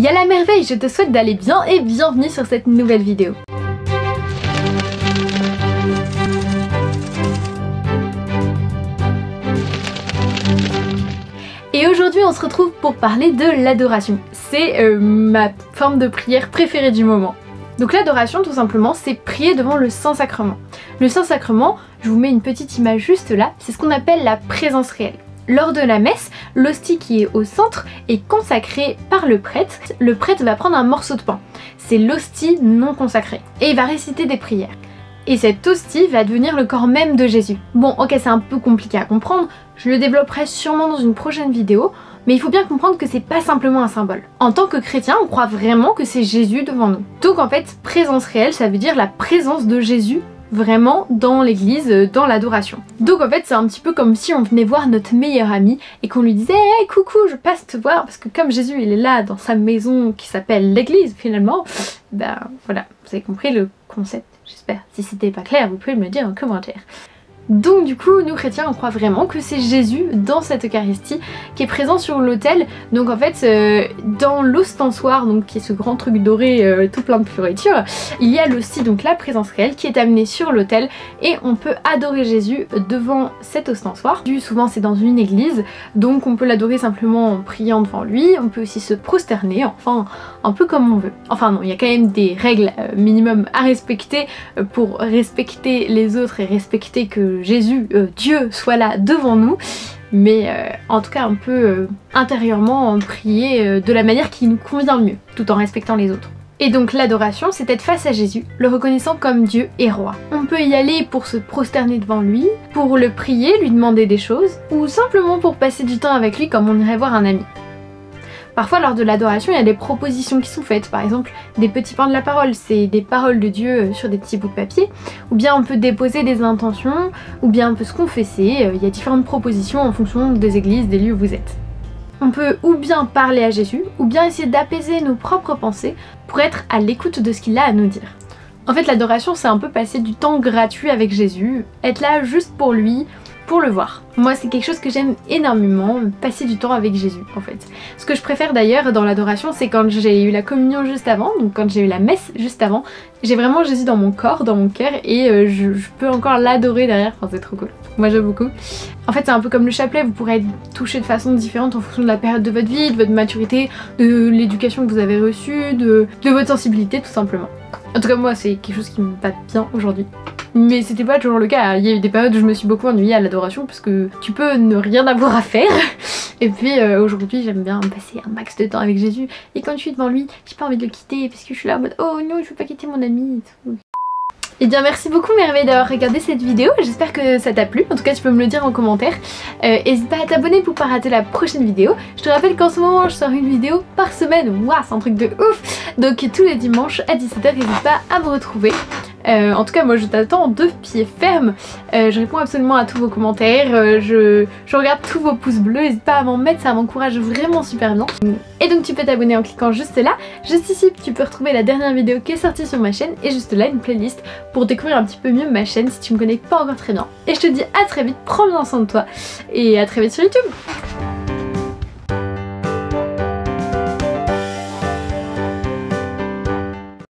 Y'a la merveille, je te souhaite d'aller bien et bienvenue sur cette nouvelle vidéo. Et aujourd'hui on se retrouve pour parler de l'adoration. C'est euh, ma forme de prière préférée du moment. Donc l'adoration tout simplement c'est prier devant le Saint-Sacrement. Le Saint-Sacrement, je vous mets une petite image juste là, c'est ce qu'on appelle la présence réelle. Lors de la messe, l'hostie qui est au centre est consacrée par le prêtre. Le prêtre va prendre un morceau de pain. C'est l'hostie non consacrée. Et il va réciter des prières. Et cette hostie va devenir le corps même de Jésus. Bon, ok, c'est un peu compliqué à comprendre, je le développerai sûrement dans une prochaine vidéo, mais il faut bien comprendre que c'est pas simplement un symbole. En tant que chrétien, on croit vraiment que c'est Jésus devant nous. Donc en fait, présence réelle, ça veut dire la présence de Jésus vraiment dans l'église, euh, dans l'adoration. Donc en fait c'est un petit peu comme si on venait voir notre meilleur ami et qu'on lui disait hey, coucou je passe te voir parce que comme Jésus il est là dans sa maison qui s'appelle l'église finalement, ben voilà, vous avez compris le concept j'espère. Si c'était pas clair vous pouvez me le dire en commentaire. Donc du coup, nous chrétiens, on croit vraiment que c'est Jésus dans cette Eucharistie qui est présent sur l'autel. Donc en fait, euh, dans l'ostensoir, donc qui est ce grand truc doré euh, tout plein de pourriture, il y a aussi donc la présence réelle qui est amenée sur l'autel et on peut adorer Jésus devant cet ostensoir. Souvent c'est dans une église, donc on peut l'adorer simplement en priant devant lui, on peut aussi se prosterner, enfin un peu comme on veut. Enfin non, il y a quand même des règles euh, minimum à respecter pour respecter les autres et respecter que Jésus, euh, Dieu, soit là devant nous, mais euh, en tout cas un peu euh, intérieurement prier de la manière qui nous convient le mieux, tout en respectant les autres. Et donc l'adoration, c'est être face à Jésus, le reconnaissant comme Dieu et roi. On peut y aller pour se prosterner devant lui, pour le prier, lui demander des choses, ou simplement pour passer du temps avec lui comme on irait voir un ami. Parfois lors de l'adoration, il y a des propositions qui sont faites, par exemple des petits pains de la parole, c'est des paroles de Dieu euh, sur des petits bouts de papier, ou bien on peut déposer des intentions, ou bien on peut se confesser, euh, il y a différentes propositions en fonction des églises, des lieux où vous êtes. On peut ou bien parler à Jésus, ou bien essayer d'apaiser nos propres pensées pour être à l'écoute de ce qu'il a à nous dire. En fait l'adoration c'est un peu passer du temps gratuit avec Jésus, être là juste pour lui, pour le voir. Moi c'est quelque chose que j'aime énormément, passer du temps avec Jésus en fait. Ce que je préfère d'ailleurs dans l'adoration c'est quand j'ai eu la communion juste avant, donc quand j'ai eu la messe juste avant, j'ai vraiment Jésus dans mon corps, dans mon cœur et euh, je, peux encore l'adorer derrière, c'est trop cool. Moi j'aime beaucoup. En fait c'est un peu comme le chapelet, vous pourrez être touché de façon différente en fonction de la période de votre vie, de votre maturité, de l'éducation que vous avez reçue, de votre sensibilité tout simplement. En tout cas moi c'est quelque chose qui me va bien aujourd'hui. Mais c'était pas toujours le cas. Il y a eu des périodes où je me suis beaucoup ennuyée à l'adoration parce que tu peux ne rien avoir à faire. Et puis euh, aujourd'hui j'aime bien passer un max de temps avec Jésus. Et quand je suis devant lui, j'ai pas envie de le quitter parce que je suis là en mode oh non je veux pas quitter mon ami. Et eh bien merci beaucoup Merveille d'avoir regardé cette vidéo, j'espère que ça t'a plu, en tout cas tu peux me le dire en commentaire. Euh, n'hésite pas à t'abonner pour pas rater la prochaine vidéo. Je te rappelle qu'en ce moment je sors une vidéo par semaine, waouh c'est un truc de ouf Donc tous les dimanches à 17h n'hésite pas à me retrouver. Euh, en tout cas moi je t'attends de pied ferme, euh, je réponds absolument à tous vos commentaires, je, je, regarde tous vos pouces bleus, n'hésite pas à m'en mettre, ça m'encourage vraiment super bien. Et donc tu peux t'abonner en cliquant juste là, juste ici tu peux retrouver la dernière vidéo qui est sortie sur ma chaîne. Et juste là une playlist pour découvrir un petit peu mieux ma chaîne si tu me connais pas encore très bien. Et je te dis à très vite, prends bien soin de toi. Et à très vite sur YouTube